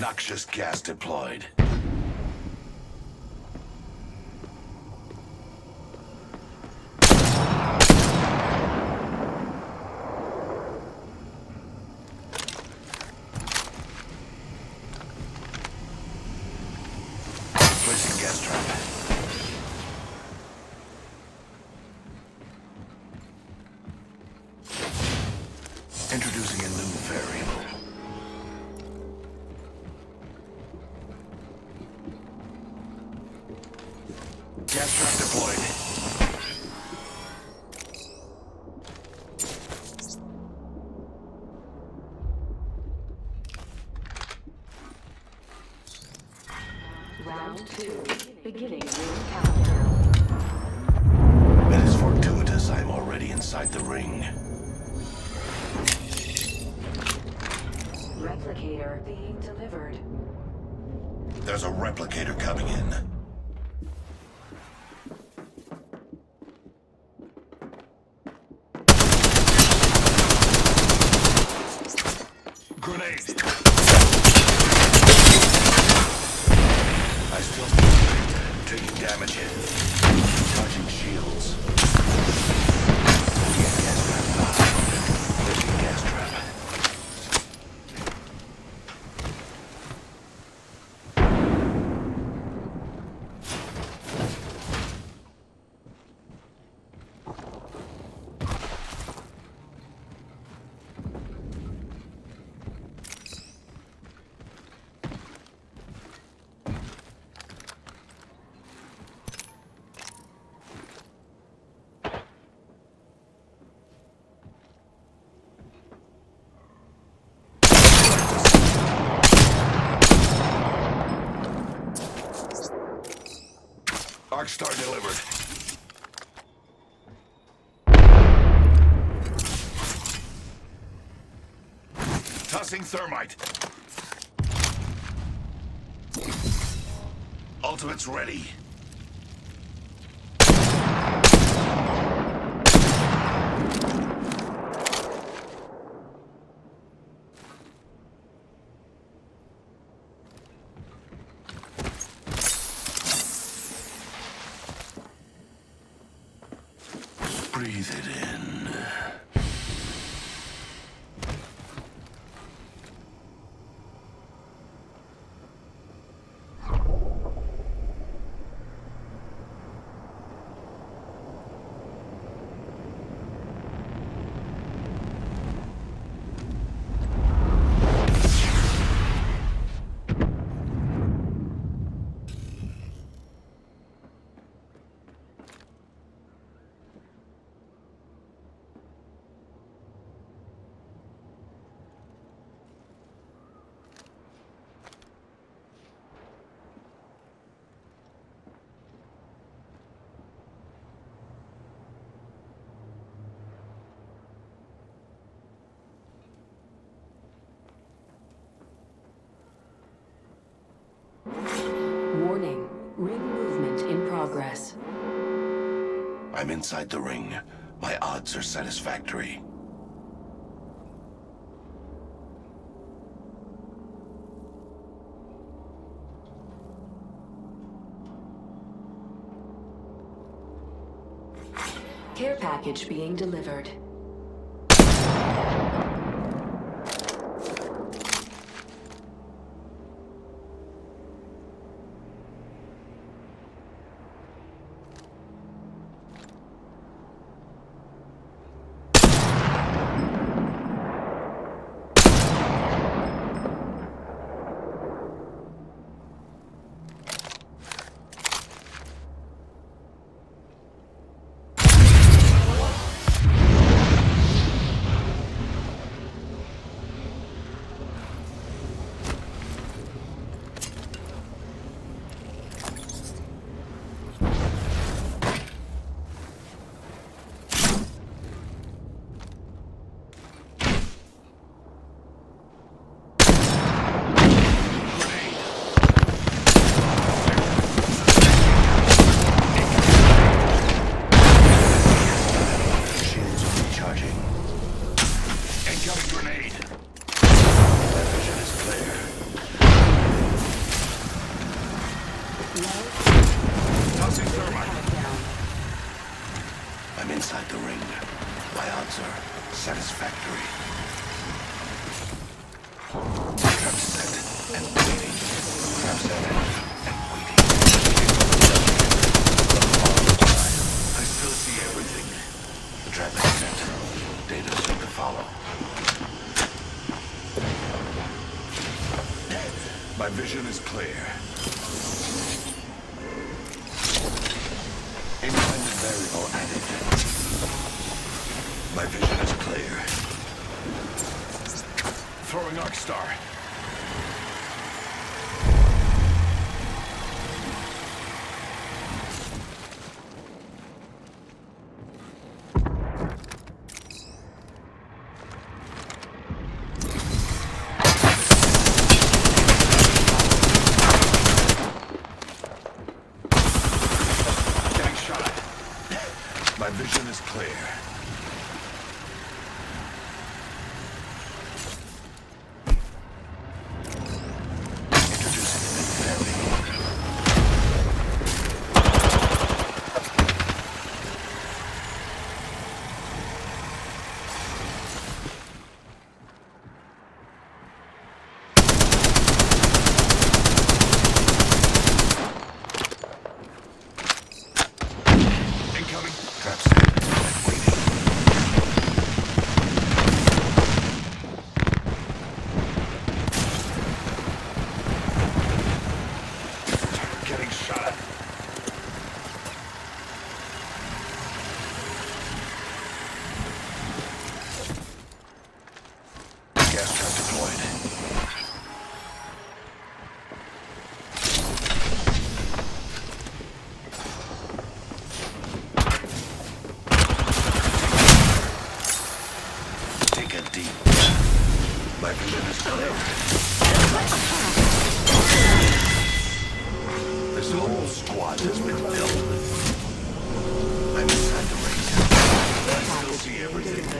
Noxious gas deployed. Introducing a new variable. Replicator being delivered. There's a replicator coming in. Grenade! I still taking damage here. Charging shields. Yeah, gas trap. Placing gas trap. Arcstar delivered. Tossing thermite. Ultimate's ready. Breathe it in. Warning, ring movement in progress. I'm inside the ring. My odds are satisfactory. Care package being delivered. My odds are satisfactory. Trap set and waiting. Trap set and waiting. I still see everything. The trap set. Data soon to follow. My vision is clear. Independent variable added. My vision is clear. Throwing Arc Star. Getting shot. My vision is clear. Introducing a new variable. Incoming. Trap set and waiting. Getting shot. Gas trap deployed. Take a My is. This whole squad has been built. I'm inside the ring. I see everything.